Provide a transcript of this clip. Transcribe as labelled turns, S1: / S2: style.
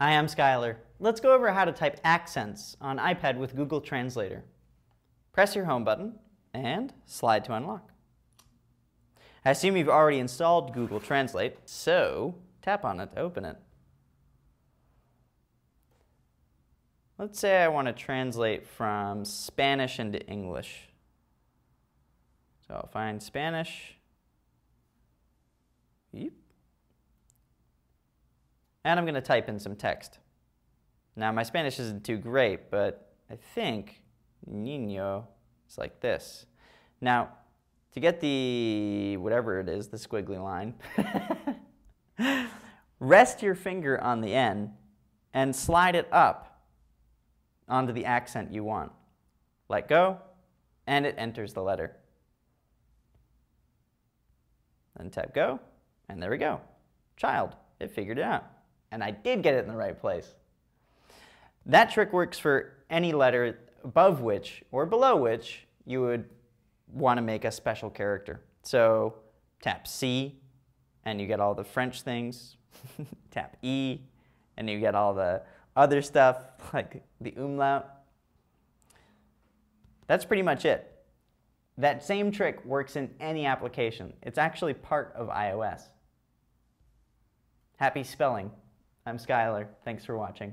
S1: Hi, I'm Skylar. Let's go over how to type accents on iPad with Google Translator. Press your home button and slide to unlock. I assume you've already installed Google Translate, so tap on it to open it. Let's say I want to translate from Spanish into English. So I'll find Spanish. And I'm going to type in some text. Now, my Spanish isn't too great, but I think niño is like this. Now, to get the, whatever it is, the squiggly line, rest your finger on the N and slide it up onto the accent you want. Let go, and it enters the letter. Then tap go, and there we go. Child, it figured it out. And I did get it in the right place. That trick works for any letter above which or below which you would want to make a special character. So tap C, and you get all the French things. tap E, and you get all the other stuff, like the umlaut. That's pretty much it. That same trick works in any application. It's actually part of iOS. Happy spelling. I'm Skylar. Thanks for watching.